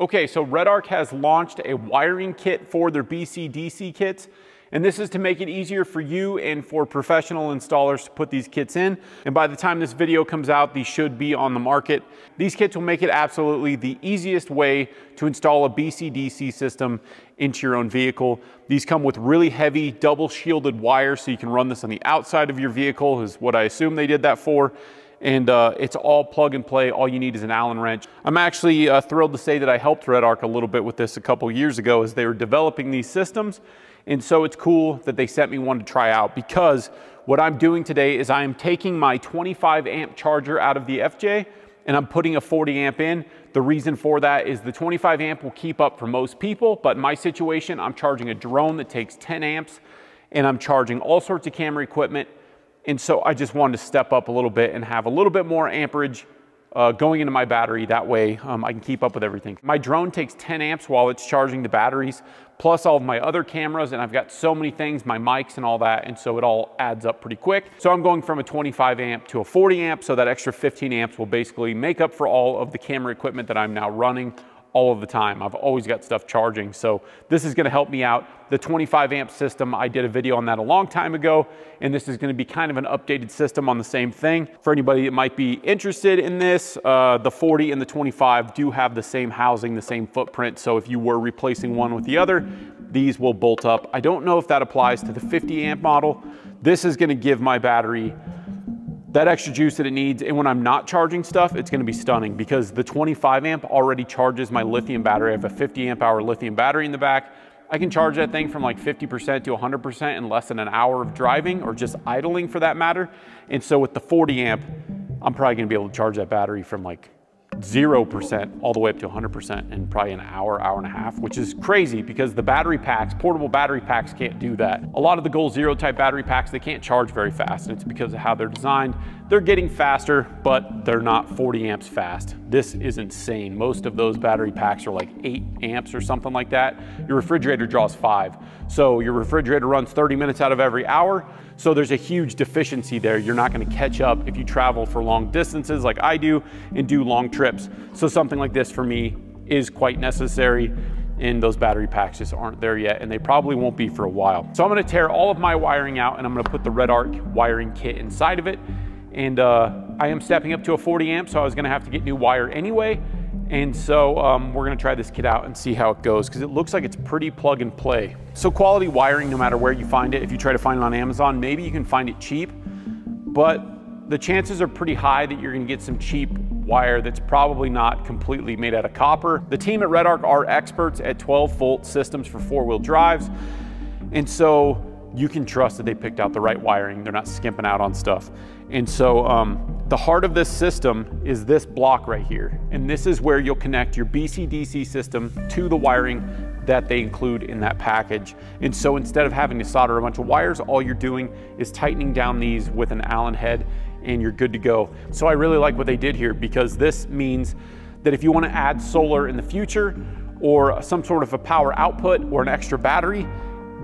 Okay, so Redarc has launched a wiring kit for their BCDC kits. And this is to make it easier for you and for professional installers to put these kits in. And by the time this video comes out, these should be on the market. These kits will make it absolutely the easiest way to install a BCDC system into your own vehicle. These come with really heavy double shielded wire so you can run this on the outside of your vehicle is what I assume they did that for and uh, it's all plug and play. All you need is an Allen wrench. I'm actually uh, thrilled to say that I helped Redarc a little bit with this a couple years ago as they were developing these systems. And so it's cool that they sent me one to try out because what I'm doing today is I am taking my 25 amp charger out of the FJ and I'm putting a 40 amp in. The reason for that is the 25 amp will keep up for most people, but in my situation, I'm charging a drone that takes 10 amps and I'm charging all sorts of camera equipment and so I just wanted to step up a little bit and have a little bit more amperage uh, going into my battery. That way um, I can keep up with everything. My drone takes 10 amps while it's charging the batteries, plus all of my other cameras, and I've got so many things, my mics and all that, and so it all adds up pretty quick. So I'm going from a 25 amp to a 40 amp, so that extra 15 amps will basically make up for all of the camera equipment that I'm now running all of the time. I've always got stuff charging. So this is gonna help me out. The 25 amp system, I did a video on that a long time ago, and this is gonna be kind of an updated system on the same thing. For anybody that might be interested in this, uh, the 40 and the 25 do have the same housing, the same footprint. So if you were replacing one with the other, these will bolt up. I don't know if that applies to the 50 amp model. This is gonna give my battery that extra juice that it needs. And when I'm not charging stuff, it's gonna be stunning because the 25 amp already charges my lithium battery. I have a 50 amp hour lithium battery in the back. I can charge that thing from like 50% to 100% in less than an hour of driving or just idling for that matter. And so with the 40 amp, I'm probably gonna be able to charge that battery from like 0% all the way up to 100% in probably an hour, hour and a half, which is crazy because the battery packs, portable battery packs can't do that. A lot of the Goal Zero type battery packs, they can't charge very fast and it's because of how they're designed. They're getting faster, but they're not 40 amps fast. This is insane. Most of those battery packs are like eight amps or something like that. Your refrigerator draws five. So your refrigerator runs 30 minutes out of every hour. So there's a huge deficiency there. You're not gonna catch up if you travel for long distances like I do and do long trips. So something like this for me is quite necessary and those battery packs just aren't there yet and they probably won't be for a while. So I'm gonna tear all of my wiring out and I'm gonna put the Redarc wiring kit inside of it. And uh, I am stepping up to a 40 amp, so I was gonna have to get new wire anyway. And so um, we're gonna try this kit out and see how it goes because it looks like it's pretty plug and play. So quality wiring, no matter where you find it, if you try to find it on Amazon, maybe you can find it cheap, but the chances are pretty high that you're gonna get some cheap wire that's probably not completely made out of copper. The team at Redarc are experts at 12 volt systems for four wheel drives. And so you can trust that they picked out the right wiring. They're not skimping out on stuff. And so um, the heart of this system is this block right here. And this is where you'll connect your BCDC system to the wiring that they include in that package. And so instead of having to solder a bunch of wires, all you're doing is tightening down these with an Allen head and you're good to go. So I really like what they did here because this means that if you wanna add solar in the future or some sort of a power output or an extra battery,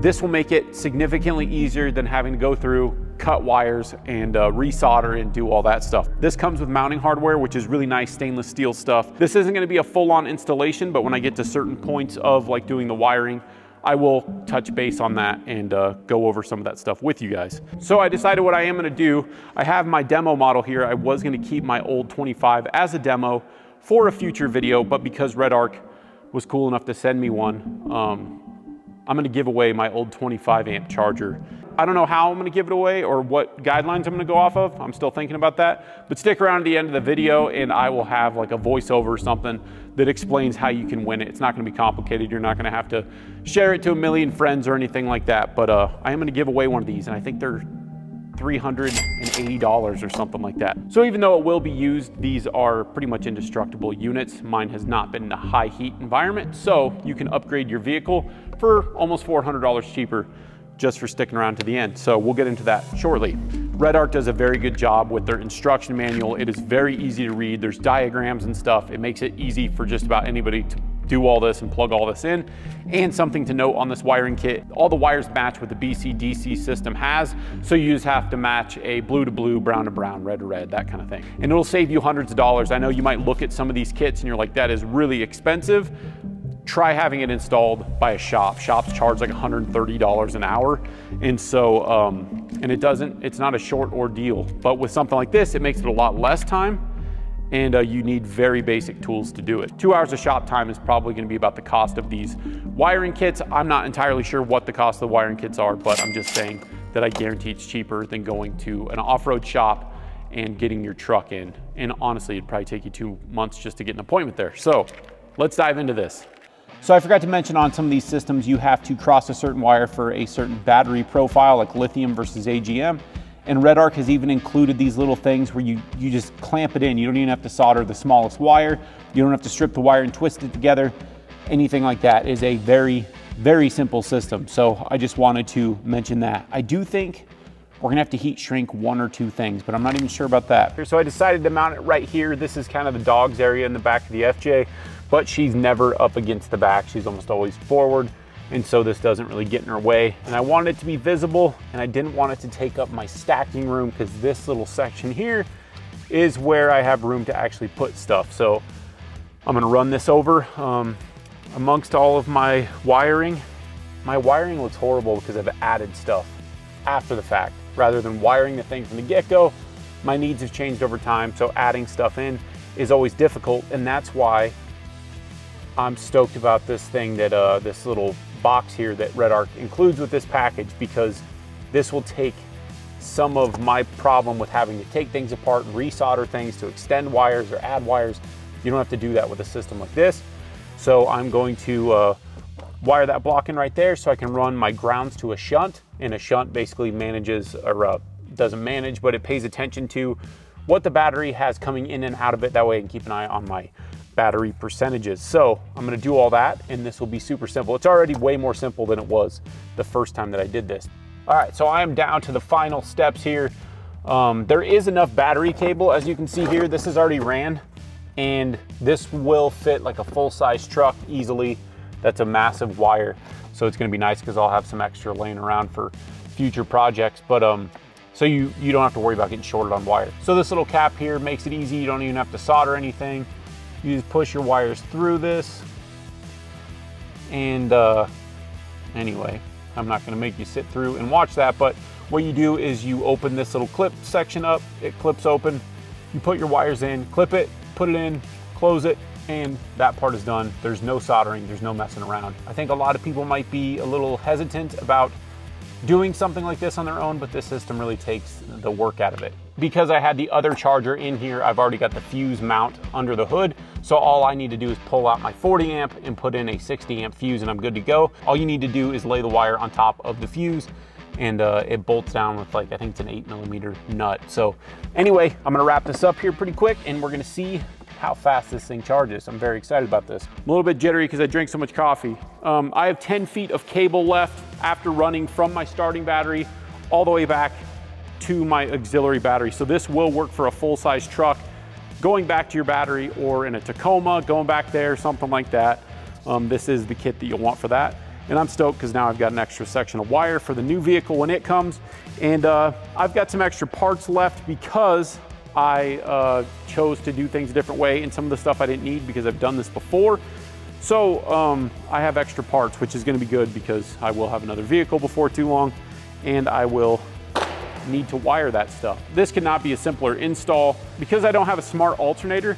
this will make it significantly easier than having to go through, cut wires, and uh, resolder and do all that stuff. This comes with mounting hardware, which is really nice stainless steel stuff. This isn't gonna be a full-on installation, but when I get to certain points of like doing the wiring, I will touch base on that and uh, go over some of that stuff with you guys. So I decided what I am gonna do, I have my demo model here. I was gonna keep my old 25 as a demo for a future video, but because Redarc was cool enough to send me one, um, I'm gonna give away my old 25 amp charger. I don't know how I'm gonna give it away or what guidelines I'm gonna go off of. I'm still thinking about that. But stick around at the end of the video and I will have like a voiceover or something that explains how you can win it. It's not gonna be complicated. You're not gonna have to share it to a million friends or anything like that. But uh, I am gonna give away one of these and I think they're $380 or something like that. So even though it will be used, these are pretty much indestructible units. Mine has not been in a high heat environment, so you can upgrade your vehicle for almost $400 cheaper just for sticking around to the end. So we'll get into that shortly. Red Redarc does a very good job with their instruction manual. It is very easy to read. There's diagrams and stuff. It makes it easy for just about anybody to do all this and plug all this in. And something to note on this wiring kit, all the wires match what the BCDC system has, so you just have to match a blue to blue, brown to brown, red to red, that kind of thing. And it'll save you hundreds of dollars. I know you might look at some of these kits and you're like, that is really expensive. Try having it installed by a shop. Shops charge like $130 an hour. And so, um, and it doesn't, it's not a short ordeal. But with something like this, it makes it a lot less time and uh, you need very basic tools to do it. Two hours of shop time is probably gonna be about the cost of these wiring kits. I'm not entirely sure what the cost of the wiring kits are, but I'm just saying that I guarantee it's cheaper than going to an off-road shop and getting your truck in. And honestly, it'd probably take you two months just to get an appointment there. So let's dive into this. So I forgot to mention on some of these systems, you have to cross a certain wire for a certain battery profile, like lithium versus AGM. And Redarc has even included these little things where you, you just clamp it in. You don't even have to solder the smallest wire. You don't have to strip the wire and twist it together. Anything like that is a very, very simple system. So I just wanted to mention that. I do think we're gonna have to heat shrink one or two things, but I'm not even sure about that. So I decided to mount it right here. This is kind of the dog's area in the back of the FJ, but she's never up against the back. She's almost always forward and so this doesn't really get in our way. And I wanted it to be visible and I didn't want it to take up my stacking room because this little section here is where I have room to actually put stuff. So I'm gonna run this over um, amongst all of my wiring. My wiring looks horrible because I've added stuff after the fact rather than wiring the thing from the get-go. My needs have changed over time, so adding stuff in is always difficult, and that's why I'm stoked about this thing that uh, this little box here that Redarc includes with this package because this will take some of my problem with having to take things apart and resolder things to extend wires or add wires. You don't have to do that with a system like this. So I'm going to uh, wire that block in right there so I can run my grounds to a shunt and a shunt basically manages or uh, doesn't manage, but it pays attention to what the battery has coming in and out of it. That way I can keep an eye on my battery percentages. So I'm gonna do all that and this will be super simple. It's already way more simple than it was the first time that I did this. All right, so I am down to the final steps here. Um, there is enough battery cable, as you can see here, this is already ran and this will fit like a full-size truck easily. That's a massive wire. So it's gonna be nice because I'll have some extra laying around for future projects. But um, so you, you don't have to worry about getting shorted on wire. So this little cap here makes it easy. You don't even have to solder anything. You just push your wires through this. And uh, anyway, I'm not gonna make you sit through and watch that, but what you do is you open this little clip section up, it clips open, you put your wires in, clip it, put it in, close it, and that part is done. There's no soldering, there's no messing around. I think a lot of people might be a little hesitant about doing something like this on their own, but this system really takes the work out of it. Because I had the other charger in here, I've already got the fuse mount under the hood. So all I need to do is pull out my 40 amp and put in a 60 amp fuse and I'm good to go. All you need to do is lay the wire on top of the fuse and uh, it bolts down with like, I think it's an eight millimeter nut. So anyway, I'm gonna wrap this up here pretty quick and we're gonna see how fast this thing charges. I'm very excited about this. I'm a little bit jittery because I drank so much coffee. Um, I have 10 feet of cable left after running from my starting battery all the way back to my auxiliary battery. So this will work for a full-size truck. Going back to your battery or in a Tacoma, going back there, something like that. Um, this is the kit that you'll want for that. And I'm stoked because now I've got an extra section of wire for the new vehicle when it comes. And uh, I've got some extra parts left because I uh, chose to do things a different way and some of the stuff I didn't need because I've done this before. So um, I have extra parts, which is gonna be good because I will have another vehicle before too long and I will need to wire that stuff. This cannot be a simpler install. Because I don't have a smart alternator,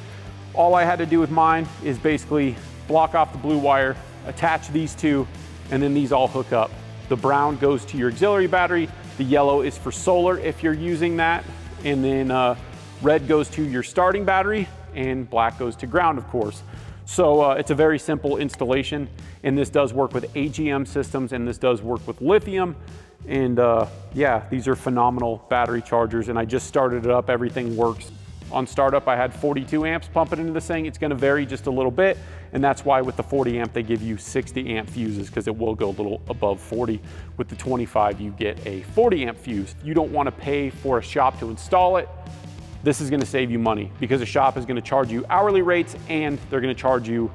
all I had to do with mine is basically block off the blue wire, attach these two, and then these all hook up. The brown goes to your auxiliary battery, the yellow is for solar if you're using that, and then uh, red goes to your starting battery, and black goes to ground, of course. So uh, it's a very simple installation, and this does work with AGM systems, and this does work with lithium, and uh, yeah, these are phenomenal battery chargers and I just started it up, everything works. On startup, I had 42 amps pumping into this thing. It's gonna vary just a little bit. And that's why with the 40 amp, they give you 60 amp fuses because it will go a little above 40. With the 25, you get a 40 amp fuse. You don't wanna pay for a shop to install it. This is gonna save you money because a shop is gonna charge you hourly rates and they're gonna charge you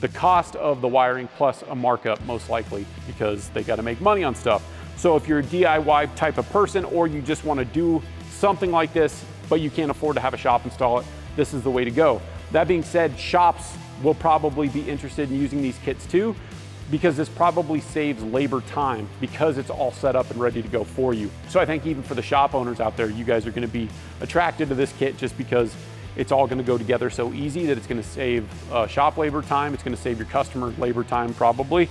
the cost of the wiring plus a markup most likely because they got to make money on stuff. So if you're a DIY type of person or you just want to do something like this, but you can't afford to have a shop install it, this is the way to go. That being said, shops will probably be interested in using these kits too because this probably saves labor time because it's all set up and ready to go for you. So I think even for the shop owners out there, you guys are gonna be attracted to this kit just because it's all gonna go together so easy that it's gonna save uh, shop labor time, it's gonna save your customer labor time probably,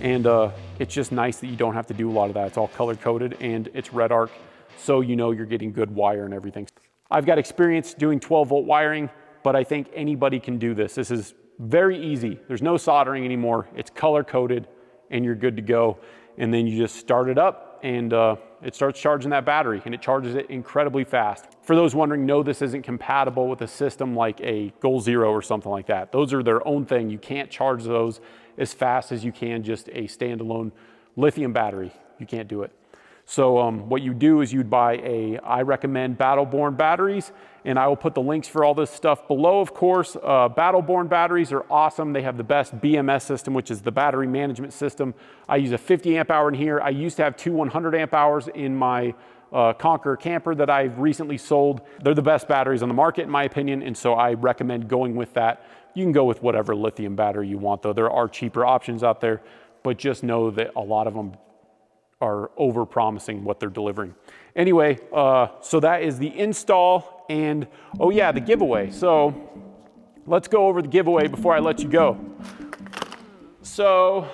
and uh, it's just nice that you don't have to do a lot of that. It's all color coded and it's Redarc, so you know you're getting good wire and everything. I've got experience doing 12 volt wiring, but I think anybody can do this. This is very easy. There's no soldering anymore. It's color coded and you're good to go. And then you just start it up and uh, it starts charging that battery and it charges it incredibly fast. For those wondering, no, this isn't compatible with a system like a Goal Zero or something like that. Those are their own thing. You can't charge those as fast as you can just a standalone lithium battery. You can't do it. So um, what you do is you'd buy a, I recommend BattleBorn batteries, and I will put the links for all this stuff below, of course. Uh, BattleBorn batteries are awesome. They have the best BMS system, which is the battery management system. I use a 50 amp hour in here. I used to have two 100 amp hours in my uh, Conqueror camper that I've recently sold. They're the best batteries on the market, in my opinion, and so I recommend going with that. You can go with whatever lithium battery you want, though. There are cheaper options out there, but just know that a lot of them are over promising what they're delivering. Anyway, uh, so that is the install and, oh yeah, the giveaway. So let's go over the giveaway before I let you go. So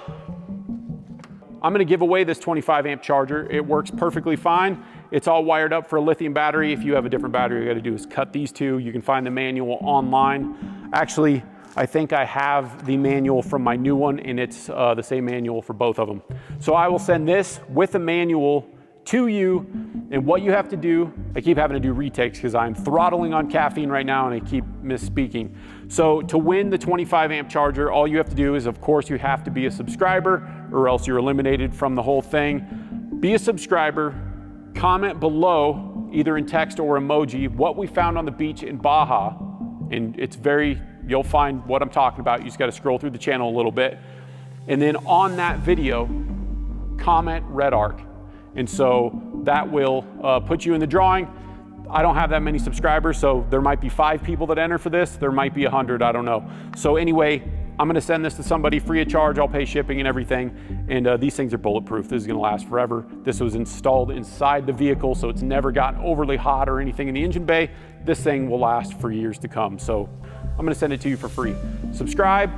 I'm gonna give away this 25 amp charger. It works perfectly fine. It's all wired up for a lithium battery. If you have a different battery, you gotta do is cut these two. You can find the manual online. Actually, I think I have the manual from my new one and it's uh, the same manual for both of them. So I will send this with a manual to you and what you have to do. I keep having to do retakes because I'm throttling on caffeine right now and I keep misspeaking. So to win the 25 amp charger, all you have to do is of course you have to be a subscriber or else you're eliminated from the whole thing. Be a subscriber, comment below either in text or emoji what we found on the beach in Baja and it's very you'll find what I'm talking about. You just got to scroll through the channel a little bit. And then on that video, comment Redarc. And so that will uh, put you in the drawing. I don't have that many subscribers, so there might be five people that enter for this. There might be a hundred, I don't know. So anyway, I'm gonna send this to somebody free of charge. I'll pay shipping and everything. And uh, these things are bulletproof. This is gonna last forever. This was installed inside the vehicle, so it's never gotten overly hot or anything in the engine bay. This thing will last for years to come. So I'm gonna send it to you for free. Subscribe,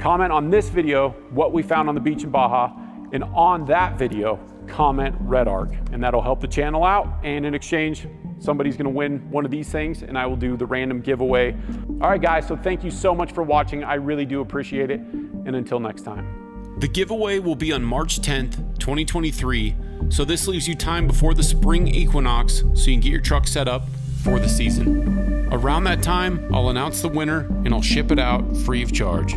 comment on this video, what we found on the beach in Baja, and on that video, comment Redarc, and that'll help the channel out. And in exchange, somebody's gonna win one of these things and I will do the random giveaway. All right guys, so thank you so much for watching. I really do appreciate it. And until next time. The giveaway will be on March 10th, 2023. So this leaves you time before the spring equinox so you can get your truck set up for the season. Around that time, I'll announce the winner and I'll ship it out free of charge.